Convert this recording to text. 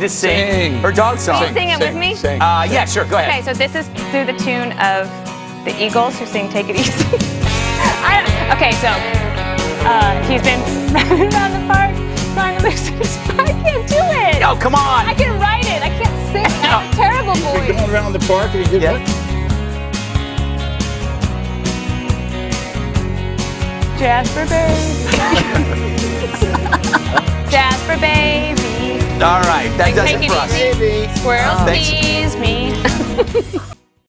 Just sing, Sing. her dog song. Will you sing it with me? Sing. Uh, yeah, sure. Go ahead. Okay, so this is through the tune of the Eagles who sing Take It Easy. I okay, so uh, he's been running around the park trying to loosen his I can't do it. Oh, come on. I can write it. I can't sing. I have a terrible Been voice. going around the park and he did Yeah. what? Jasper baby. Jasper baby. All right, that does it for us. Squirrels Thanks. tease me.